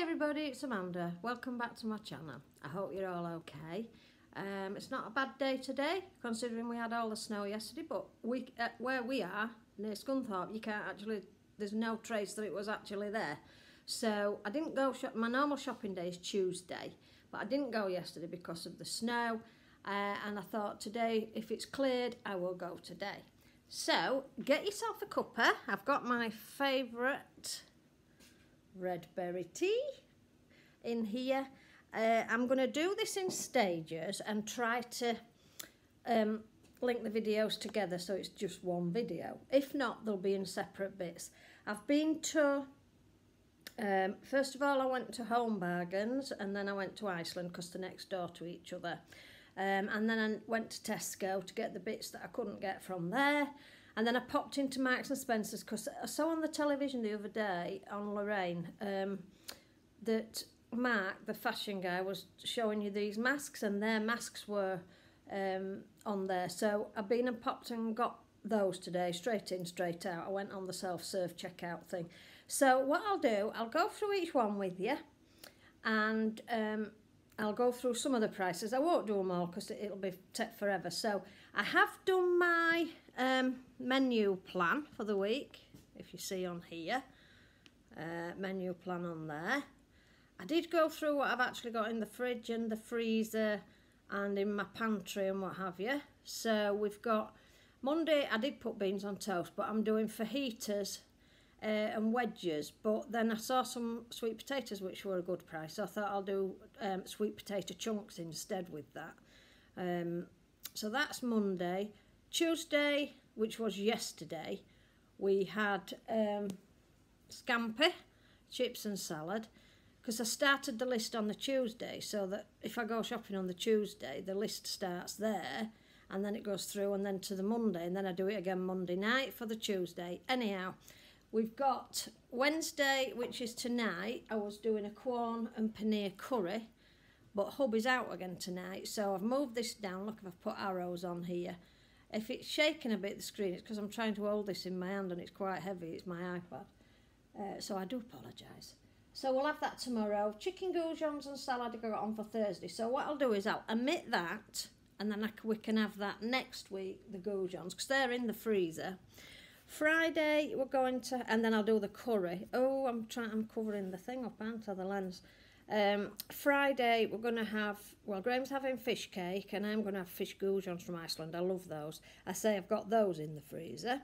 everybody, it's Amanda. Welcome back to my channel. I hope you're all okay. Um, it's not a bad day today, considering we had all the snow yesterday, but we, uh, where we are, near Scunthorpe, you can't actually, there's no trace that it was actually there. So I didn't go, shop, my normal shopping day is Tuesday, but I didn't go yesterday because of the snow, uh, and I thought today, if it's cleared, I will go today. So, get yourself a cuppa. I've got my favourite red berry tea in here. Uh, I'm going to do this in stages and try to um, link the videos together so it's just one video. If not, they'll be in separate bits. I've been to, um, first of all, I went to Home Bargains and then I went to Iceland because they're next door to each other. Um, and then I went to Tesco to get the bits that I couldn't get from there. And then I popped into Marks and Spencer's because I saw on the television the other day on Lorraine um, that Mark, the fashion guy, was showing you these masks and their masks were um, on there. So I've been and popped and got those today, straight in, straight out. I went on the self-serve checkout thing. So what I'll do, I'll go through each one with you and um, I'll go through some of the prices. I won't do them all because it'll be take forever. So I have done my um, menu plan for the week, if you see on here. Uh, menu plan on there. I did go through what I've actually got in the fridge and the freezer and in my pantry and what have you. So we've got Monday, I did put beans on toast, but I'm doing fajitas uh, and wedges. But then I saw some sweet potatoes, which were a good price. So I thought I'll do um, sweet potato chunks instead with that. Um, so that's Monday. Tuesday, which was yesterday, we had um, scampi, chips and salad because I started the list on the Tuesday so that if I go shopping on the Tuesday, the list starts there and then it goes through and then to the Monday and then I do it again Monday night for the Tuesday. Anyhow, we've got Wednesday, which is tonight. I was doing a Quorn and paneer curry, but hubby's out again tonight, so I've moved this down. Look, I've put arrows on here. If it's shaking a bit, the screen, it's because I'm trying to hold this in my hand and it's quite heavy. It's my iPad. Uh, so I do apologise. So we'll have that tomorrow. Chicken goujons and salad I got on for Thursday. So what I'll do is I'll omit that and then I, we can have that next week, the goujons, because they're in the freezer. Friday we're going to, and then I'll do the curry. Oh, I'm trying, I'm covering the thing up, aren't I, the lens. Um, Friday we're going to have, well, Graham's having fish cake and I'm going to have fish goujons from Iceland. I love those. I say I've got those in the freezer.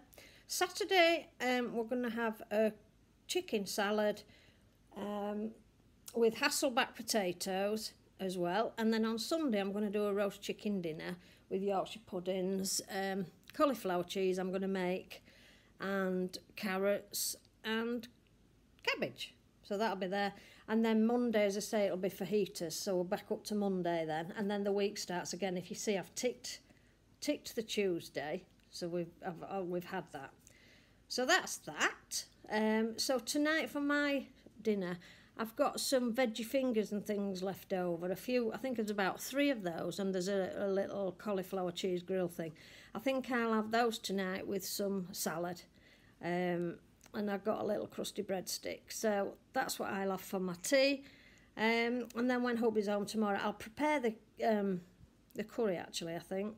Saturday um, we're going to have a chicken salad um, with Hasselback potatoes as well. And then on Sunday I'm going to do a roast chicken dinner with Yorkshire puddings, um, cauliflower cheese I'm going to make and carrots and cabbage. So that'll be there. And then Monday, as I say, it'll be fajitas. So we're back up to Monday then. And then the week starts again. If you see, I've ticked, ticked the Tuesday. So we've, I've, oh, we've had that. So that's that. Um, so tonight for my dinner, I've got some veggie fingers and things left over. A few, I think there's about three of those, and there's a, a little cauliflower cheese grill thing. I think I'll have those tonight with some salad. Um, and I've got a little crusty breadstick. So that's what I'll have for my tea. Um, and then when hubby's home tomorrow, I'll prepare the um, the curry actually, I think.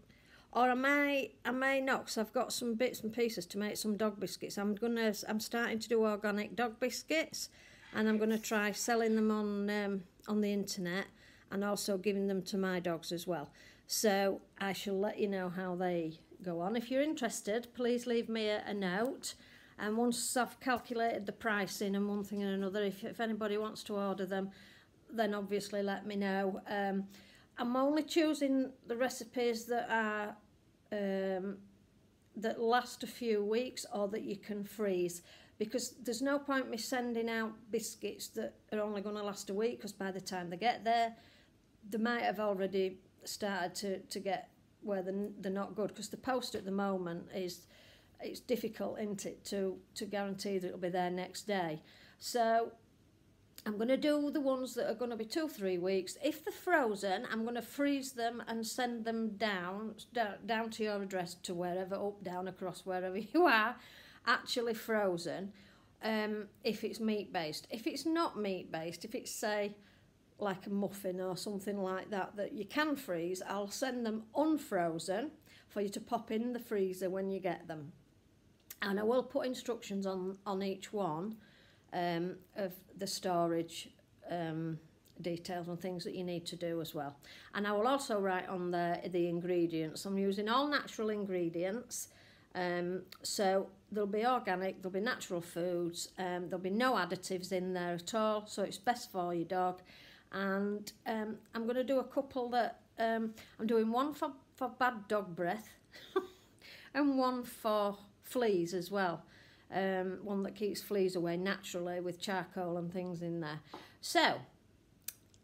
Or I may, I may not, because I've got some bits and pieces to make some dog biscuits. I'm gonna, I'm starting to do organic dog biscuits, and I'm gonna try selling them on um, on the internet, and also giving them to my dogs as well. So I shall let you know how they go on. If you're interested, please leave me a, a note. And once I've calculated the pricing and one thing and another, if, if anybody wants to order them, then obviously let me know. Um, I'm only choosing the recipes that are um, that last a few weeks or that you can freeze because there's no point me sending out biscuits that are only going to last a week because by the time they get there they might have already started to, to get where they're, they're not good because the post at the moment is it's difficult, isn't it, to, to guarantee that it'll be there next day. So I'm going to do the ones that are going to be two, three weeks. If they're frozen, I'm going to freeze them and send them down, down, to your address to wherever, up, down, across, wherever you are, actually frozen. um, if it's meat based. If it's not meat based, if it's say like a muffin or something like that that you can freeze, I'll send them unfrozen for you to pop in the freezer when you get them. And I will put instructions on, on each one um, of the storage um, details and things that you need to do as well. And I will also write on the the ingredients. I'm using all natural ingredients. Um, so there'll be organic, there'll be natural foods, um, there'll be no additives in there at all. So it's best for your dog. And um, I'm going to do a couple that um, I'm doing one for, for bad dog breath and one for fleas as well. Um, one that keeps fleas away naturally with charcoal and things in there. So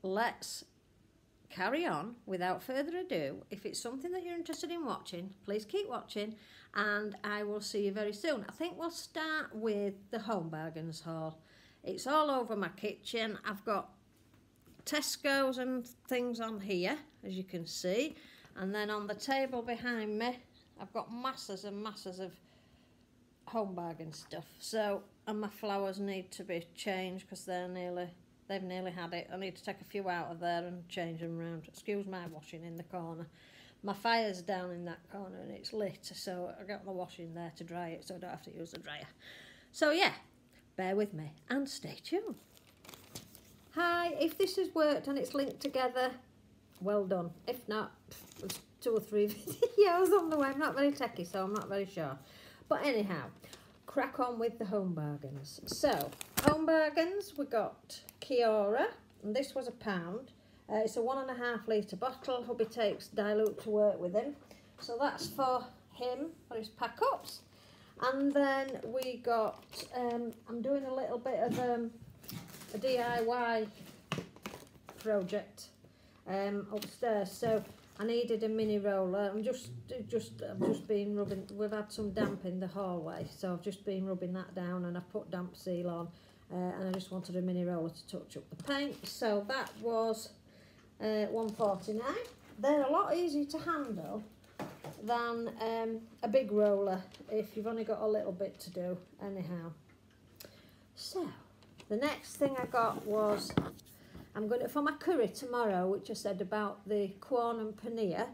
let's carry on without further ado. If it's something that you're interested in watching, please keep watching and I will see you very soon. I think we'll start with the Home Bargains haul. It's all over my kitchen. I've got Tesco's and things on here, as you can see. And then on the table behind me, I've got masses and masses of home bargain stuff. So, and my flowers need to be changed because they're nearly, they've nearly had it. I need to take a few out of there and change them around. Excuse my washing in the corner. My fire's down in that corner and it's lit, so I got my washing there to dry it so I don't have to use the dryer. So yeah, bear with me and stay tuned. Hi, if this has worked and it's linked together, well done. If not, two or three videos on the way. I'm not very techy, so I'm not very sure. But anyhow, crack on with the home bargains. So, home bargains, we got Kia-Ora, and this was a pound. Uh, it's a one and a half litre bottle. Hubby takes dilute to work with him. So that's for him, for his pack-ups. And then we got, um, I'm doing a little bit of um, a DIY project um, upstairs. So I needed a mini roller. I'm just, just, I've just been rubbing. We've had some damp in the hallway, so I've just been rubbing that down, and I've put damp seal on, uh, and I just wanted a mini roller to touch up the paint. So that was uh, 149. They're a lot easier to handle than um, a big roller if you've only got a little bit to do anyhow. So the next thing I got was I'm going to for my curry tomorrow which I said about the Quorn and paneer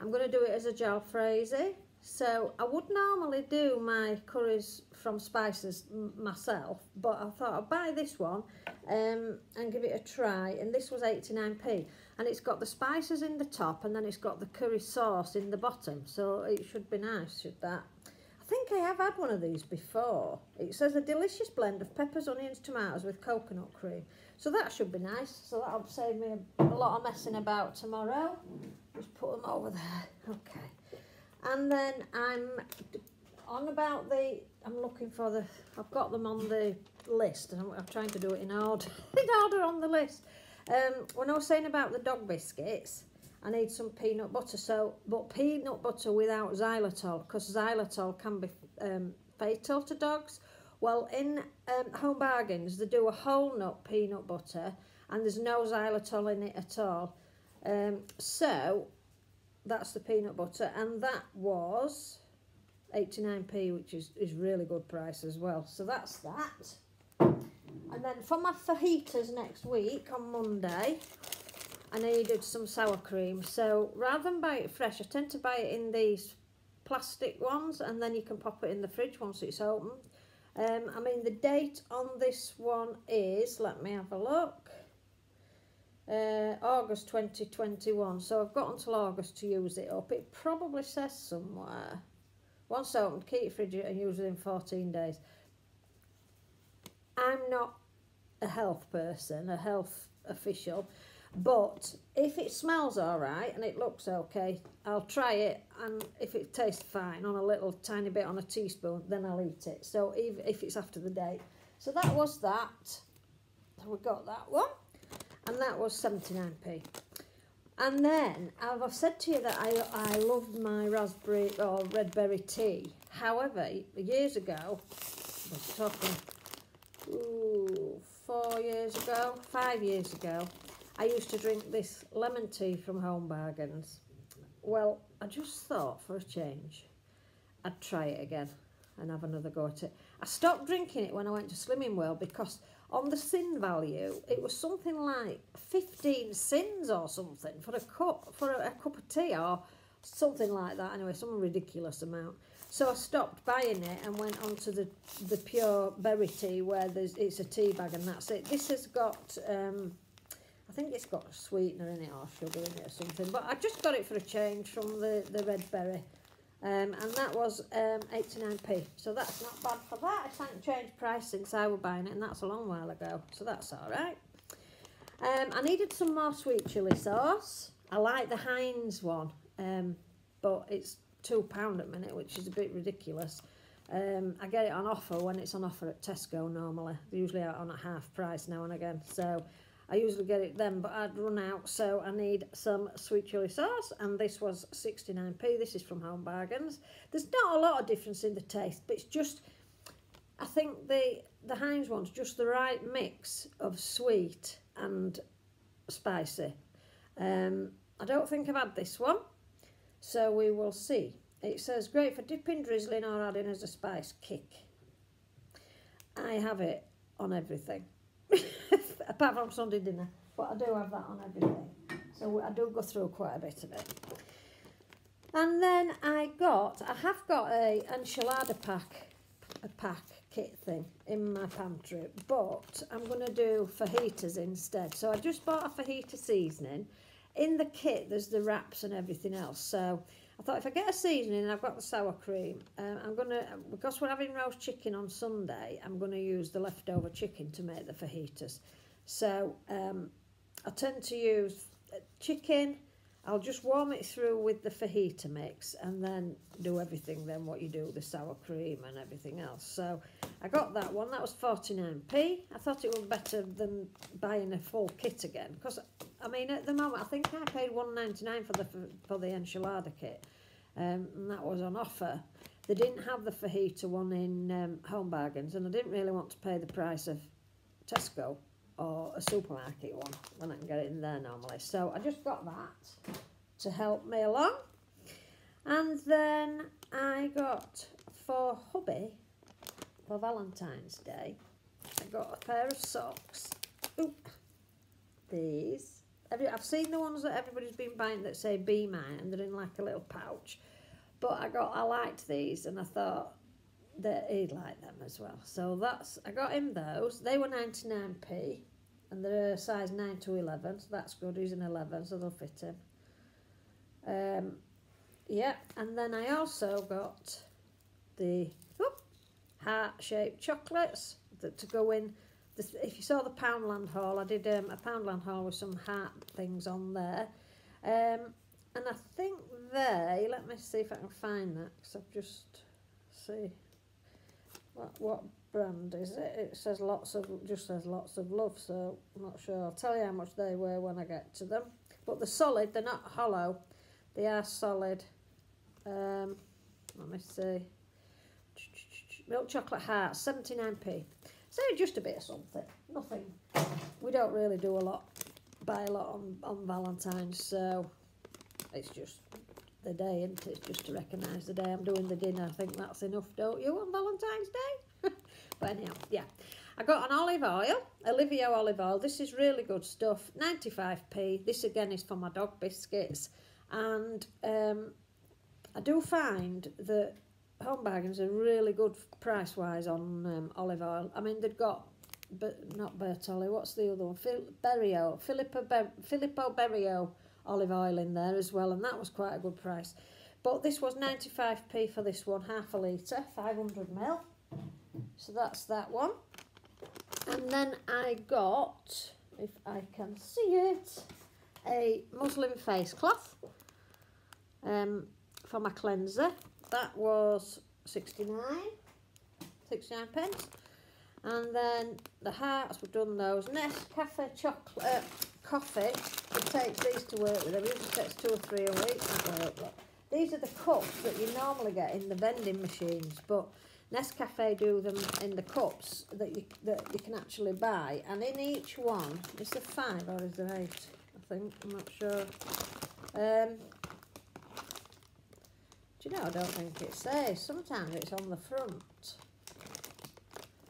I'm going to do it as a jalfrezi so I would normally do my curries from spices myself but I thought I'd buy this one um, and give it a try and this was 89p and it's got the spices in the top and then it's got the curry sauce in the bottom so it should be nice should that. I think I have had one of these before. It says a delicious blend of peppers onions tomatoes with coconut cream so that should be nice. So that'll save me a, lot of messing about tomorrow. Just put them over there. Okay. And then I'm on about the I'm looking for the I've got them on the list and I'm, I'm trying to do it in order in order on the list. Um, when I was saying about the dog biscuits, I need some peanut butter. So, but peanut butter without xylitol, because xylitol can be um, fatal to dogs. Well, in um, Home Bargains, they do a whole nut peanut butter, and there's no xylitol in it at all. Um, so, that's the peanut butter, and that was 89p, which is, is really good price as well. So that's that. And then for my fajitas next week on Monday, I needed some sour cream. So rather than buy it fresh, I tend to buy it in these plastic ones and then you can pop it in the fridge once it's open. Um, I mean, the date on this one is, let me have a look, uh, August 2021. So I've got until August to use it up. It probably says somewhere. Once opened, keep it fridge and use it in 14 days. I'm not a health person, a health official, but if it smells all right and it looks okay, I'll try it, and if it tastes fine on a little tiny bit on a teaspoon, then I'll eat it. So even if it's after the date. So that was that. So we got that one, and that was 79p. And then I've said to you that I I loved my raspberry or red berry tea. However, years ago, I was talking ooh, four years ago, five years ago, I used to drink this lemon tea from Home Bargains. Well, I just thought for a change, I'd try it again and have another go at it. I stopped drinking it when I went to Slimming World because on the sin value, it was something like 15 sins or something for a cup for a, a cup of tea or something like that. Anyway, some ridiculous amount. So I stopped buying it and went on to the the pure berry tea where there's it's a tea bag and that's it. This has got um, I think it's got a sweetener in it or sugar in it or something. But I just got it for a change from the, the red berry. Um, and that was um, 89p. So that's not bad for that. It's hasn't changed price since I was buying it and that's a long while ago. So that's all right. Um, I needed some more sweet chilli sauce. I like the Heinz one, um, but it's £2 at the minute, which is a bit ridiculous. Um, I get it on offer when it's on offer at Tesco normally. They're usually out on a half price now and again. So I usually get it then, but I'd run out, so I need some sweet chilli sauce, and this was 69p. This is from Home Bargains. There's not a lot of difference in the taste, but it's just, I think the, the Heinz one's just the right mix of sweet and spicy. Um, I don't think I've had this one, so we will see. It says, great for dipping, drizzling, or adding as a spice kick. I have it on everything. apart from Sunday dinner. But I do have that on every day. So I do go through quite a bit of it. And then I got, I have got a enchilada pack, a pack kit thing in my pantry, but I'm going to do fajitas instead. So I just bought a fajita seasoning. In the kit, there's the wraps and everything else. So I thought if I get a seasoning and I've got the sour cream, um, I'm going to, because we're having roast chicken on Sunday, I'm going to use the leftover chicken to make the fajitas. So um, I tend to use uh, chicken. I'll just warm it through with the fajita mix and then do everything then what you do, the sour cream and everything else. So I got that one. That was 49p. I thought it was better than buying a full kit again because I mean at the moment I think I paid one ninety nine for the for the enchilada kit. Um, and that was on offer. They didn't have the fajita one in um, Home Bargains and I didn't really want to pay the price of Tesco or a supermarket one when I can get it in there normally. So I just got that to help me along. And then I got for hubby for Valentine's Day, I got a pair of socks. These. I've seen the ones that everybody's been buying that say Be Mine and they're in like a little pouch. But I got I liked these and I thought that he'd like them as well. So that's I got him those. They were 99p and they're size 9 to 11 so that's good he's an 11 so they'll fit him um, yeah and then I also got the heart-shaped chocolates that to go in the, if you saw the Poundland haul I did um, a Poundland haul with some hat things on there um, and I think they let me see if I can find that because I've just see what, what brand is it? It says lots of, just says lots of love, so I'm not sure. I'll tell you how much they were when I get to them. But they're solid, they're not hollow. They are solid. Um, let me see. Milk chocolate heart, 79p. So just a bit of something, nothing. We don't really do a lot, buy a lot on, on Valentine's, so it's just the day, and it? Just to recognise the day I'm doing the dinner. I think that's enough, don't you, on Valentine's Day? but anyhow, yeah. I got an olive oil, Olivia olive oil. This is really good stuff, 95p. This again is for my dog biscuits. And um, I do find that Home Bargains are really good price-wise on um, olive oil. I mean, they've got, but not Bertolli, what's the other one? Berio, Filippo, Ber, Filippo Berio olive oil in there as well, and that was quite a good price. But this was 95p for this one, half a litre, 500ml. So that's that one. And then I got, if I can see it, a muslin face cloth um, for my cleanser. That was 69, 69 pence. And then the hearts, we've done those. Nescafe chocolate, coffee, it takes these to work with. It usually takes two or three a week. These are the cups that you normally get in the vending machines, but Nescafe do them in the cups that you that you can actually buy. And in each one, is there five or is there eight? I think, I'm not sure. Um, do you know, I don't think it says. Sometimes it's on the front.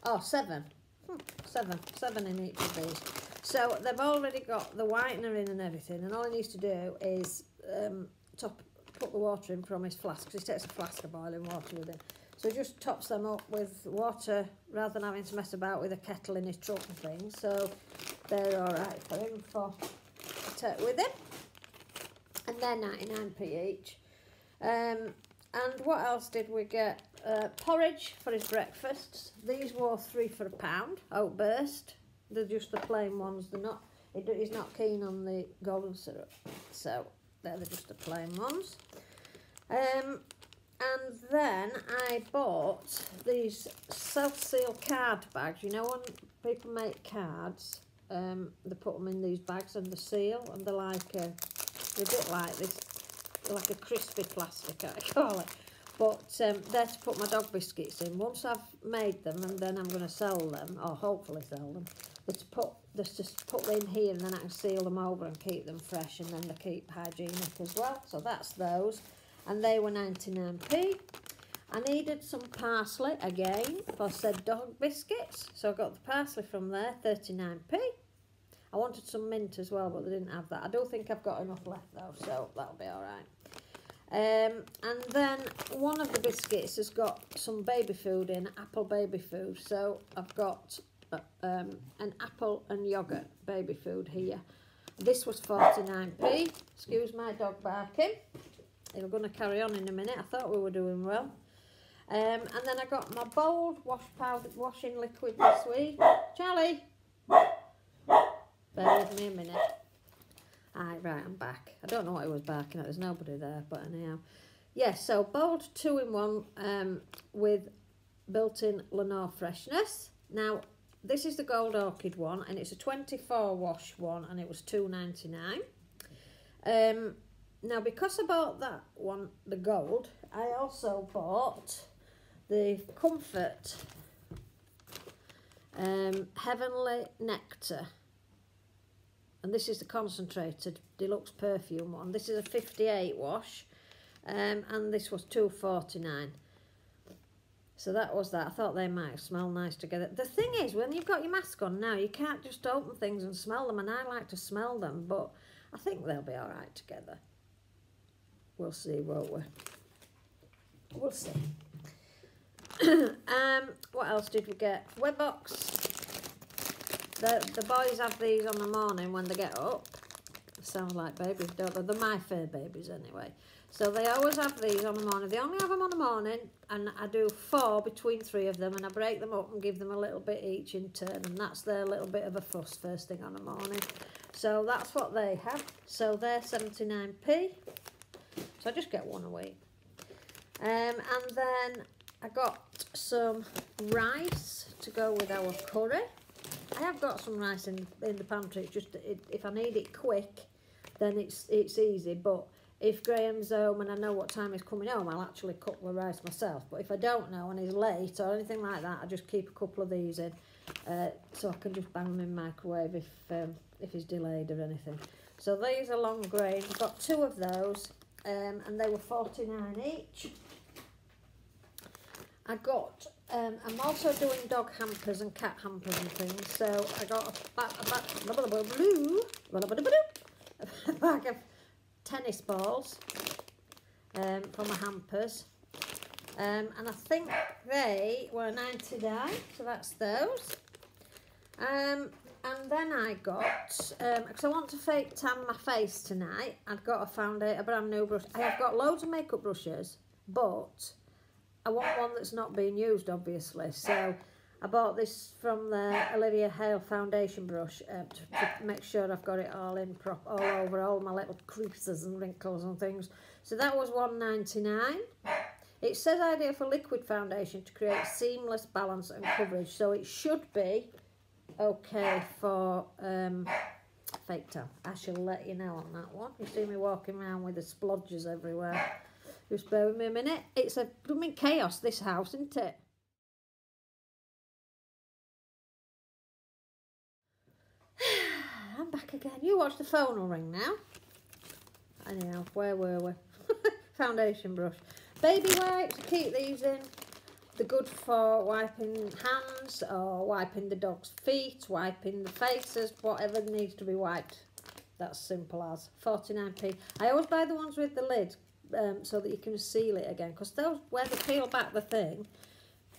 Oh, seven. Hmm, seven. Seven in each of these. So they've already got the whitener in and everything, and all he needs to do is um, top, put the water in from his flask, because he takes a flask of boiling water with him. So he just tops them up with water rather than having to mess about with a kettle in his truck and things. So they're all right for him for to take with him. And they're 99p each. Um, and what else did we get? Uh, porridge for his breakfasts. These were three for a pound, outburst. They're just the plain ones. They're not. He's not keen on the golden syrup, so they're just the plain ones. Um, and then I bought these self-seal card bags. You know when people make cards, um, they put them in these bags and the seal, and they're like a, bit like this, like a crispy plastic, I call it. But um, they're to put my dog biscuits in. Once I've made them, and then I'm going to sell them, or hopefully sell them, they're to put, just put in here, and then I can seal them over and keep them fresh, and then they keep hygienic as well. So that's those and they were 99p. I needed some parsley again for said dog biscuits, so I got the parsley from there, 39p. I wanted some mint as well, but they didn't have that. I don't think I've got enough left though, so that'll be all right. Um, and then one of the biscuits has got some baby food in, apple baby food. So I've got uh, um, an apple and yoghurt baby food here. This was 49p. Excuse my dog barking. We're going to carry on in a minute. I thought we were doing well. Um, and then I got my bold wash powder washing liquid this week. Charlie! Bear with me a minute. Aye, right, I'm back. I don't know what he was barking at. There's nobody there, but anyhow. Yes, yeah, so bold two-in-one um, with built-in Lenor freshness. Now, this is the Gold Orchid one, and it's a 24 wash one, and it was two ninety nine. Um, now, because I bought that one, the gold, I also bought the Comfort um, Heavenly Nectar. And this is the concentrated deluxe perfume one. This is a 58 wash. Um, and this was 2.49. So that was that. I thought they might smell nice together. The thing is, when you've got your mask on now, you can't just open things and smell them. And I like to smell them, but I think they'll be all right together we'll see, won't we? We'll see. um, what else did we get? Webbox. The, the boys have these on the morning when they get up. Sounds like babies, don't they? They're my fair babies anyway. So they always have these on the morning. They only have them on the morning, and I do four between three of them, and I break them up and give them a little bit each in turn, and that's their little bit of a fuss first thing on the morning. So that's what they have. So they're 79p. So I just get one a week. Um, and then I got some rice to go with our curry. I have got some rice in, in the pantry. It's just it, if I need it quick, then it's it's easy. But if Graham's home and I know what time he's coming home, I'll actually cook the rice myself. But if I don't know and he's late or anything like that, I just keep a couple of these in, uh, so I can just bang them in microwave if um, if he's delayed or anything. So these are long grain. I've got two of those um, and they were 49 each. I got, um, I'm also doing dog hampers and cat hampers and things, so I got a, bag, a, a bag of tennis balls um, for my hampers. Um, and I think they were 99, so that's those. Um, and then I got, because um, I want to fake tan my face tonight, I've got a foundation, a brand new brush. I have got loads of makeup brushes, but I want one that's not being used, obviously. So I bought this from the Olivia Hale foundation brush uh, to, to, make sure I've got it all in prop all over all my little creases and wrinkles and things. So that was one ninety nine. It says idea for liquid foundation to create seamless balance and coverage. So it should be okay for um, fake tan. I shall let you know on that one. You see me walking around with the splodges everywhere. Just bear with me a minute. It's a blooming chaos, this house, isn't it? I'm back again. You watch the phone will ring now. Anyhow, where were we? Foundation brush. Baby wipes, keep these in. they're good for wiping hands or wiping the dog's feet, wiping the faces, whatever needs to be wiped. That's simple as 49p. I always buy the ones with the lid um, so that you can seal it again because those where they peel back the thing,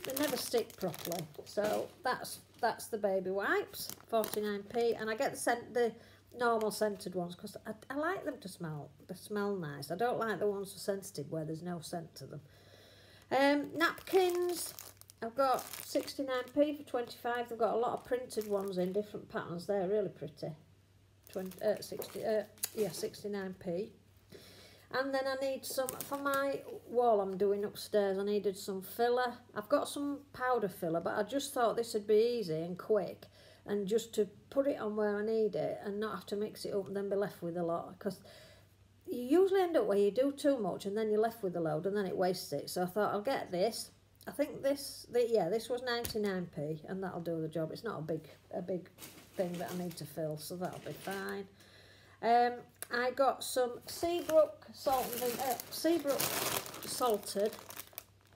they never stick properly. So that's that's the baby wipes, 49p, and I get the scent the normal scented ones because I, I like them to smell. They smell nice. I don't like the ones for sensitive where there's no scent to them. Um, napkins, I've got 69p for 25. They've got a lot of printed ones in different patterns. They're really pretty. 20, uh, 60, uh, yeah, 69p. And then I need some, for my wall I'm doing upstairs, I needed some filler. I've got some powder filler, but I just thought this would be easy and quick. And just to put it on where I need it and not have to mix it up and then be left with a lot. Because you usually end up where you do too much and then you're left with a load and then it wastes it. So I thought I'll get this. I think this, the, yeah, this was 99p and that'll do the job. It's not a big, a big thing that I need to fill, so that'll be fine. Um, I got some Seabrook salt and, uh, Seabrook salted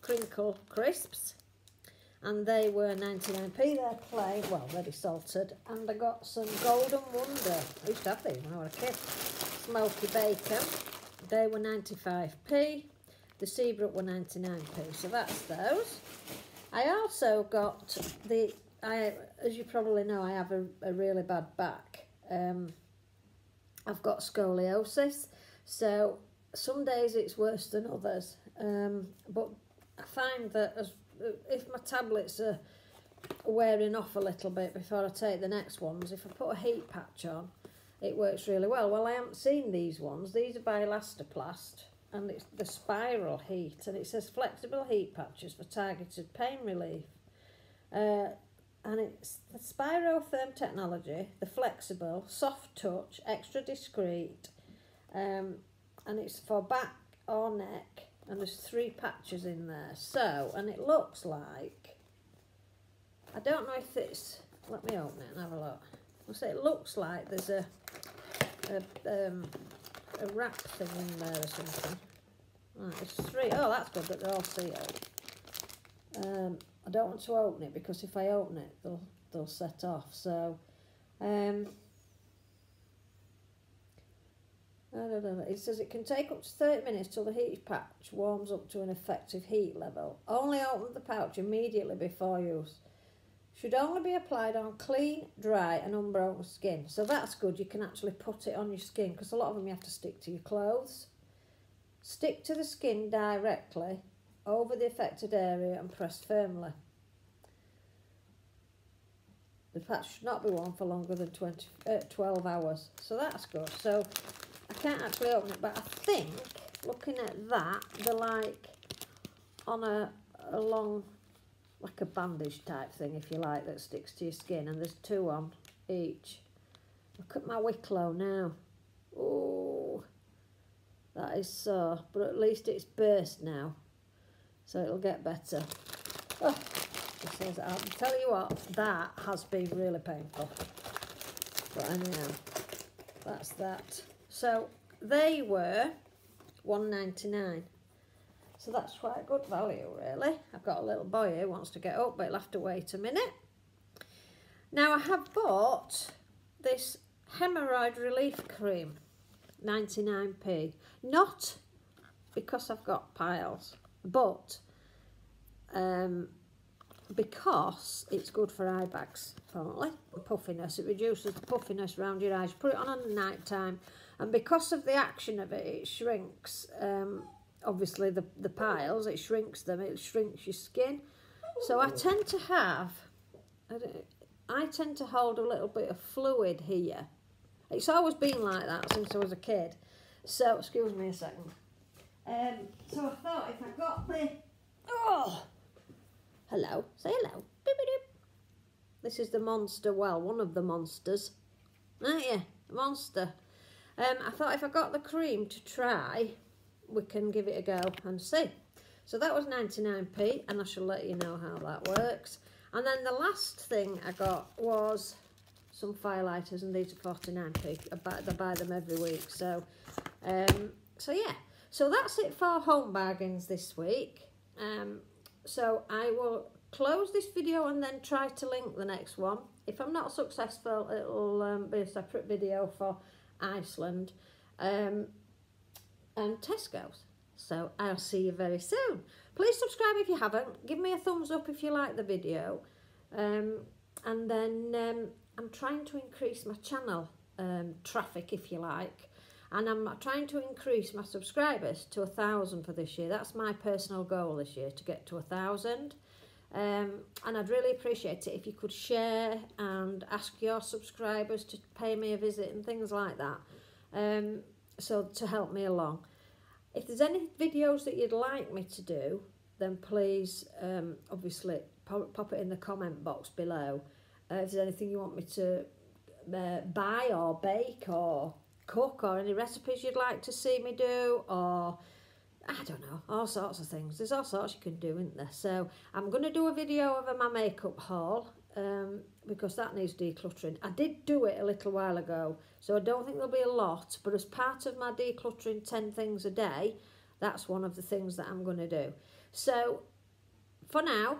crinkle crisps and they were 99p, they're plain, well, ready salted. And I got some Golden Wonder, I used to have these when I was a kid, smoky bacon, they were 95p, the Seabrook were 99p, so that's those. I also got the, I as you probably know, I have a, a really bad back. Um, I've got scoliosis, so some days it's worse than others. Um, but I find that as if my tablets are wearing off a little bit before I take the next ones, if I put a heat patch on, it works really well. Well, I haven't seen these ones. These are by Elastoplast, and it's the spiral heat, and it says flexible heat patches for targeted pain relief. Uh, and it's the Spirotherm technology, the flexible, soft touch, extra discreet, um, and it's for back or neck, and there's three patches in there. So, and it looks like, I don't know if it's, let me open it and have a look. Say it looks like there's a, a, um, a wrap thing in there or something. Right, there's three. Oh, that's good that they're all sealed. Um, I don't want to open it because if I open it, they'll they'll set off. So, um, it says it can take up to 30 minutes till the heat patch warms up to an effective heat level. Only open the pouch immediately before use. Should only be applied on clean, dry and unbroken skin. So that's good. You can actually put it on your skin because a lot of them you have to stick to your clothes. Stick to the skin directly over the affected area and press firmly. The patch should not be worn for longer than 20, uh, 12 hours. So that's good. So I can't actually open it, but I think, looking at that, they're like on a, a long, like a bandage type thing, if you like, that sticks to your skin. And there's two on each. Look at my whitlow now. Oh, that is sore. But at least it's burst now so it'll get better. Oh, says, I'll tell you what, that has been really painful. But anyhow, that's that. So they were 199 so that's quite good value really. I've got a little boy who wants to get up but he'll have to wait a minute. Now I have bought this hemorrhoid relief cream 99p not because I've got piles but um, because it's good for eye bags, apparently, puffiness, it reduces the puffiness around your eyes. Put it on at night time, and because of the action of it, it shrinks, um, obviously, the, the piles, it shrinks them, it shrinks your skin. So I tend to have, I, I tend to hold a little bit of fluid here. It's always been like that since I was a kid. So, excuse me a second. Um, so I thought if I got the... Oh! Hello. Say hello. This is the monster, well, one of the monsters. Aren't you? Monster. Um, I thought if I got the cream to try, we can give it a go and see. So that was 99p, and I shall let you know how that works. And then the last thing I got was some firelighters, and these are 49p. I buy, I buy them every week. So, um, so yeah. So that's it for home bargains this week. Um, so I will close this video and then try to link the next one. If I'm not successful, it'll um, be a separate video for Iceland um, and Tesco's. So I'll see you very soon. Please subscribe if you haven't. Give me a thumbs up if you like the video. Um, and then um, I'm trying to increase my channel um, traffic, if you like. And I'm trying to increase my subscribers to a thousand for this year. That's my personal goal this year, to get to a thousand. Um, and I'd really appreciate it if you could share and ask your subscribers to pay me a visit and things like that. Um, so to help me along. If there's any videos that you'd like me to do, then please, um, obviously, pop, pop it in the comment box below. Uh, if there's anything you want me to uh, buy or bake or cook or any recipes you'd like to see me do or I don't know, all sorts of things. There's all sorts you can do, isn't there? So I'm going to do a video of my makeup haul um, because that needs decluttering. I did do it a little while ago, so I don't think there'll be a lot, but as part of my decluttering 10 things a day, that's one of the things that I'm going to do. So for now,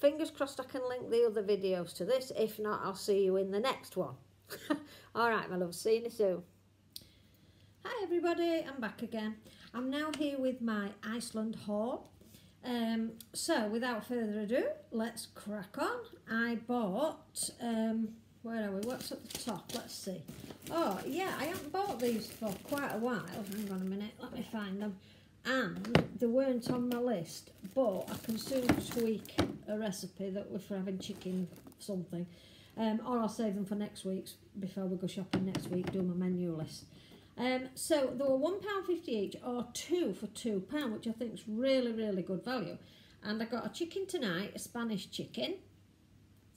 fingers crossed I can link the other videos to this. If not, I'll see you in the next one. All right, my love, see you soon. Everybody, I'm back again. I'm now here with my Iceland haul. Um, so without further ado, let's crack on. I bought, um, where are we, what's at the top, let's see. Oh yeah, I haven't bought these for quite a while, hang on a minute, let me find them. And they weren't on my list, but I can soon tweak a recipe that we're for having chicken something. Um, or I'll save them for next week's, before we go shopping next week, do my menu list. Um, so they were £1.50 each or two for £2, which I think is really, really good value. And I got a chicken tonight, a Spanish chicken.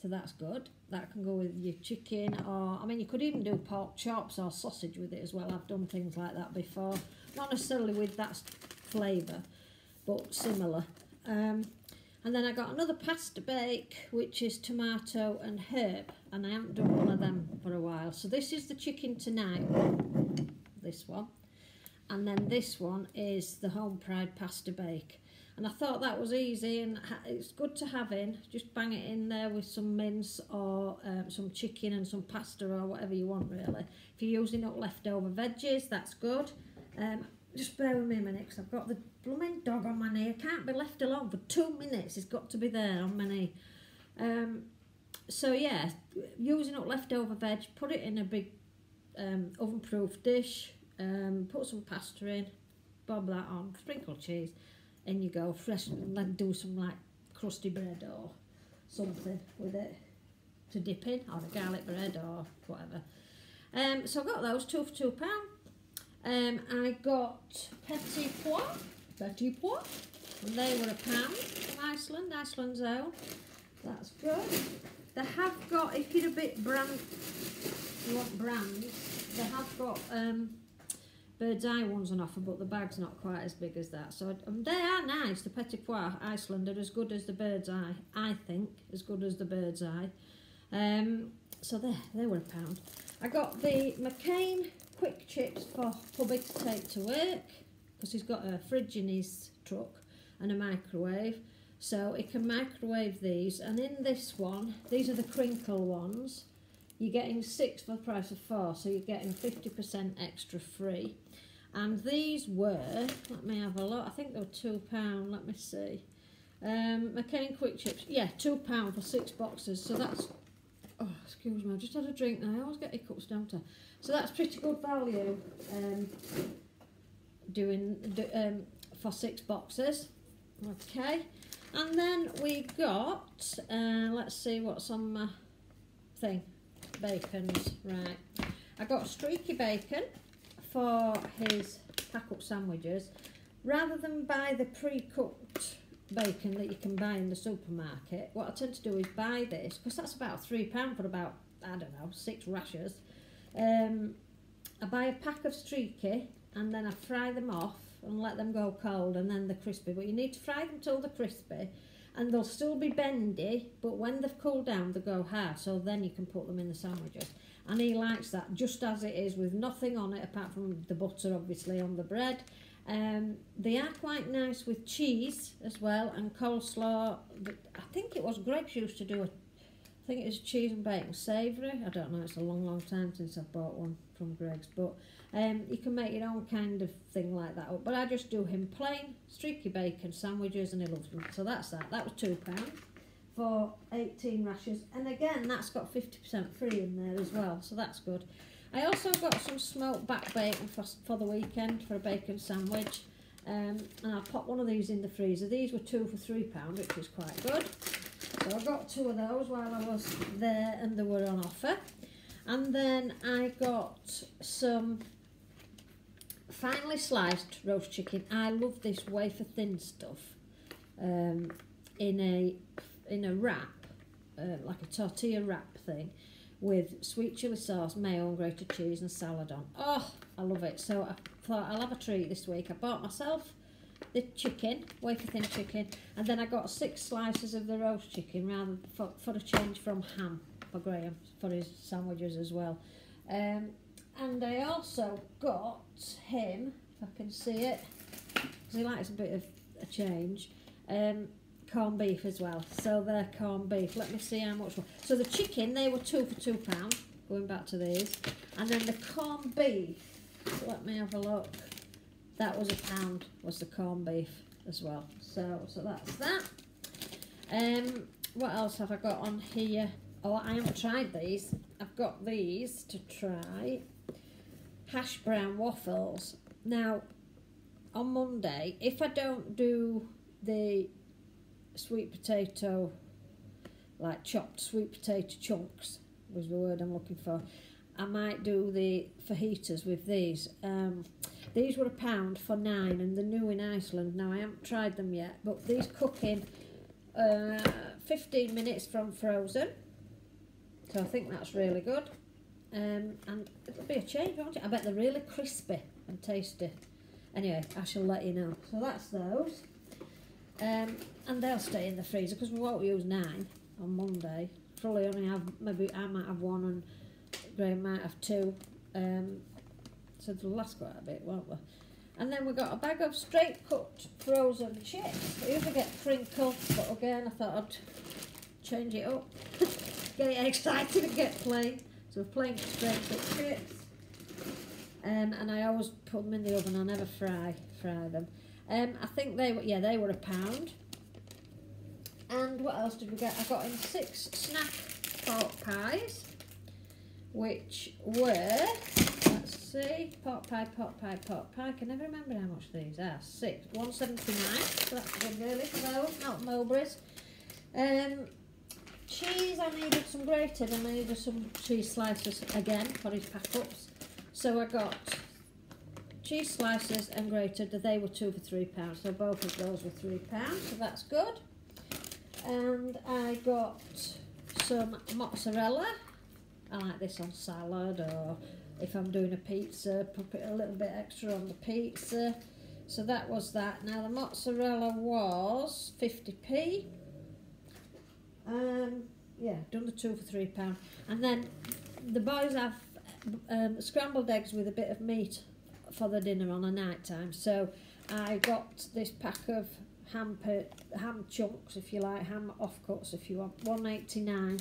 So that's good. That can go with your chicken or, I mean, you could even do pork chops or sausage with it as well. I've done things like that before. Not necessarily with that flavour, but similar. Um, and then I got another pasta bake, which is tomato and herb. And I haven't done one of them for a while. So this is the chicken tonight this one. And then this one is the Home Pride Pasta Bake. And I thought that was easy and it's good to have in. Just bang it in there with some mince or um, some chicken and some pasta or whatever you want really. If you're using up leftover veggies, that's good. Um, just bear with me a minute because I've got the blooming dog on my knee. I can't be left alone for two minutes. It's got to be there on my knee. Um, so yeah, using up leftover veg, put it in a big um, oven-proof dish, um, put some pasta in, bob that on, sprinkle cheese, and you go fresh, and then do some like crusty bread or something with it to dip in, or a garlic bread or whatever. Um, so I got those, two for two pound. Um, I got petit pois, petit pois, and they were a pound from Iceland, Iceland's own. That's good. They have got, if you're a bit brand, you want brands, they have got um, Birds Eye ones on offer, but the bag's not quite as big as that. So um, they are nice. The Petit Pois Iceland are as good as the Birds Eye, I think, as good as the Birds Eye. Um, so there, they were a pound. I got the McCain quick chips for Hubby to take to work because he's got a fridge in his truck and a microwave. So he can microwave these. And in this one, these are the crinkle ones. You're getting six for the price of four, so you're getting 50% extra free. And these were, let me have a look, I think they were £2, let me see. Um, McCain Quick Chips, yeah, £2 for six boxes, so that's, oh, excuse me, I just had a drink now, I always get hiccups, don't I? So that's pretty good value, um, doing, do, um, for six boxes, okay. And then we got, uh, let's see what's on my thing, bacons, right. I got streaky bacon, for his pack-up sandwiches, rather than buy the pre-cooked bacon that you can buy in the supermarket, what I tend to do is buy this, because that's about £3 for about, I don't know, six rashers. Um, I buy a pack of streaky and then I fry them off and let them go cold and then they're crispy. But you need to fry them till they're crispy and they'll still be bendy, but when they've cooled down, they go hard, so then you can put them in the sandwiches and he likes that just as it is with nothing on it apart from the butter obviously on the bread Um, they are quite nice with cheese as well and coleslaw. I think it was Greggs used to do a, I think it was cheese and bacon savoury. I don't know. It's a long, long time since I've bought one from Greggs, but um, you can make your own kind of thing like that. But I just do him plain streaky bacon sandwiches, and he loves them. So that's that. That was two pound for 18 rashers, and again that's got 50% free in there as well. So that's good. I also got some smoked back bacon for, for the weekend for a bacon sandwich. Um, and I popped one of these in the freezer. These were two for three pound, which was quite good. So I got two of those while I was there and they were on offer. And then I got some finely sliced roast chicken. I love this wafer thin stuff um, in a in a wrap, uh, like a tortilla wrap thing with sweet chili sauce, mayo and grated cheese and salad on. Oh, I love it. So I thought I'll have a treat this week. I bought myself the chicken, wafer thin chicken, and then I got six slices of the roast chicken rather for, for a change from ham for Graham for his sandwiches as well. Um, and I also got him, if I can see it, because he likes a bit of a change, um, corned beef as well. So they're corned beef. Let me see how much. So the chicken, they were two for two pound. Going back to these, and then the corned beef. Let me have a look. That was a pound. Was the corned beef as well. So so that's that. Um, what else have I got on here? Oh, I haven't tried these. I've got these to try. Hash brown waffles. Now, on Monday, if I don't do the sweet potato, like chopped sweet potato chunks was the word I'm looking for. I might do the fajitas with these. Um, these were a pound for nine and they're new in Iceland. Now I haven't tried them yet, but these cook in uh, 15 minutes from frozen. So I think that's really good. Um, and it'll be a change, won't it? I bet they're really crispy and tasty. Anyway, I shall let you know. So that's those. Um, and they'll stay in the freezer because we won't use nine on Monday. Probably only have, maybe I might have one and Graham might have two. Um, so they'll last quite a bit, won't we? And then we've got a bag of straight cut frozen chips. I usually get crinkle, but again I thought I'd change it up. get excited and get plain. So plain straight cut chips. Um, and I always put them in the oven, I never fry fry them. Um, I think they were, yeah, they were a pound. And what else did we get? I got in six snack pork pies, which were, let's see, pork pie, pork pie, pork pie. I can never remember how much these are. Six, 179. So that's good really for not mulberries. Um, cheese, I needed some grated and I needed some cheese slices again for his pack-ups. So I got cheese slices and grated, they were two for three pounds, so both of those were three pounds, so that's good. And I got some mozzarella. I like this on salad or if I'm doing a pizza, put it a little bit extra on the pizza. So that was that. Now the mozzarella was 50p. Um, yeah, done the two for three pound. And then the boys have um, scrambled eggs with a bit of meat for the dinner on a night time. So I got this pack of ham per, ham chunks, if you like, ham offcuts, if you want, one eighty nine.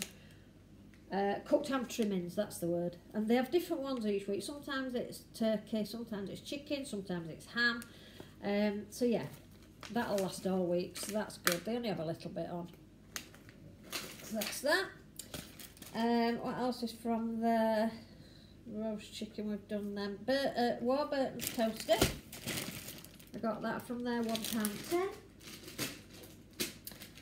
Uh, cooked ham trimmings, that's the word. And they have different ones each week. Sometimes it's turkey, sometimes it's chicken, sometimes it's ham. Um, so yeah, that'll last all week, so that's good. They only have a little bit on. That's that. Um, what else is from the roast chicken we've done then. Bur uh, Warburton's toaster. I got that from there, one pound ten.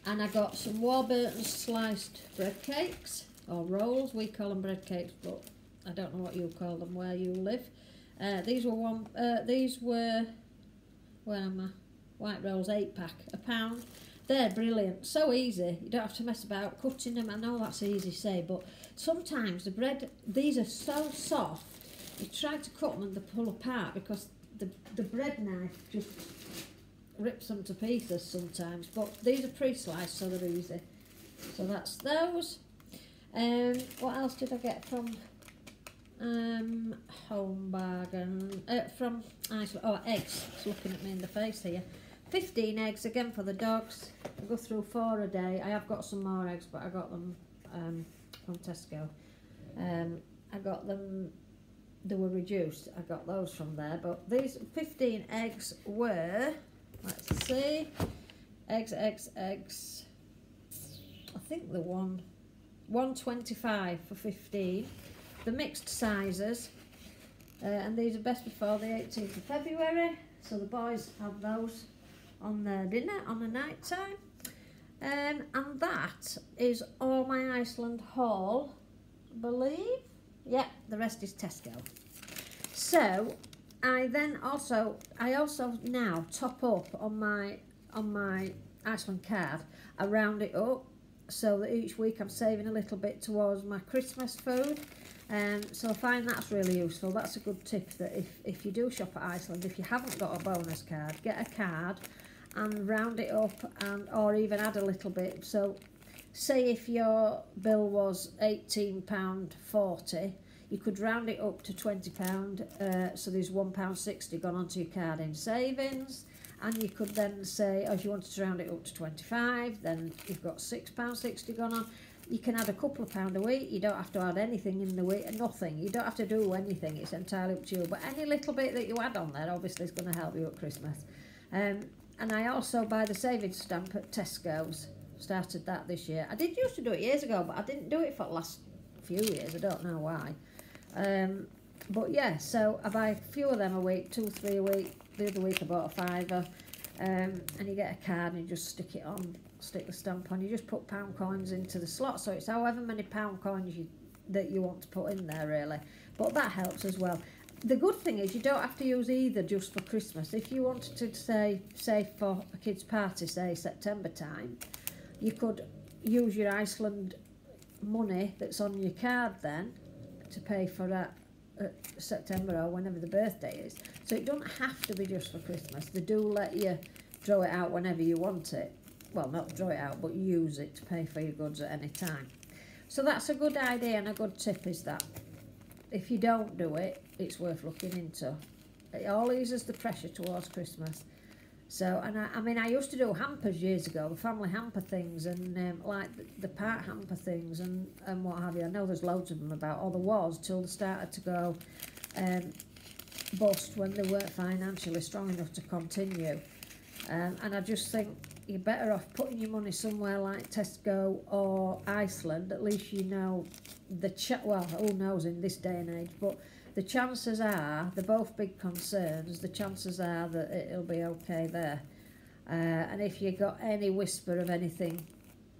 And I got some Warburton's sliced bread cakes or rolls. We call them bread cakes, but I don't know what you call them where you live. Uh, these were one. Uh, these were where am I? White rolls, eight pack, a pound. They're brilliant, so easy. You don't have to mess about cutting them. I know that's easy to say, but sometimes the bread, these are so soft, you try to cut them and they pull apart because the, the bread knife just rips them to pieces sometimes. But these are pre-sliced, so they're easy. So that's those. Um, what else did I get from um, home bargain uh, from Iceland. Oh, eggs. It's looking at me in the face here. 15 eggs again for the dogs. I go through four a day. I have got some more eggs, but I got them um, from Tesco. Um, I got them, they were reduced. I got those from there. But these 15 eggs were, let's see, eggs, eggs, eggs. I think the one, 125 for 15. The mixed sizes. Uh, and these are best before the 18th of February. So the boys have those on their dinner on the night time. Um, and that is all my Iceland haul, I believe. Yeah, the rest is Tesco. So I then also I also now top up on my on my Iceland card. I round it up so that each week I'm saving a little bit towards my Christmas food. Um, so I find that's really useful. That's a good tip that if, if you do shop at Iceland, if you haven't got a bonus card, get a card and round it up and or even add a little bit. So say if your bill was £18.40, you could round it up to £20, uh, so there's £1.60 gone onto your card in savings. And you could then say, oh, if you wanted to round it up to 25, then you've got £6.60 gone on. You can add a couple of pound a week. You don't have to add anything in the week, nothing. You don't have to do anything. It's entirely up to you. But any little bit that you add on there, obviously, is going to help you at Christmas. Um, and I also buy the savings stamp at Tesco's. Started that this year. I did used to do it years ago, but I didn't do it for the last few years. I don't know why. Um, but yeah, so I buy a few of them a week, two, three a week. The other week I bought a fiver. Um, and you get a card and you just stick it on, stick the stamp on. You just put pound coins into the slot, so it's however many pound coins you, that you want to put in there, really. But that helps as well the good thing is you don't have to use either just for Christmas. If you wanted to say, say for a kid's party, say September time, you could use your Iceland money that's on your card then to pay for that uh, September or whenever the birthday is. So it don't have to be just for Christmas. They do let you draw it out whenever you want it. Well, not draw it out, but use it to pay for your goods at any time. So that's a good idea and a good tip is that if you don't do it, it's worth looking into. It all eases the pressure towards Christmas. So, and I, I mean, I used to do hampers years ago, the family hamper things, and um, like the, the part hamper things, and, and what have you. I know there's loads of them about, or there was, till they started to go um, bust when they weren't financially strong enough to continue. Um, and I just think you're better off putting your money somewhere like Tesco or Iceland. At least you know the ch- well, who knows in this day and age, but the chances are they're both big concerns. The chances are that it'll be okay there. Uh, and if you've got any whisper of anything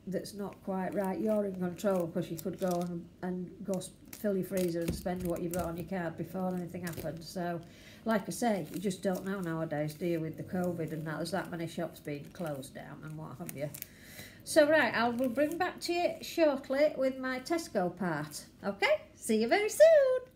that's not quite right, you're in control because you could go and, and go fill your freezer and spend what you've got on your card before anything happens. So like I say, you just don't know nowadays, do you, with the COVID and that. There's that many shops being closed down and what have you. So, right, I will bring back to you shortly with my Tesco part. Okay? See you very soon.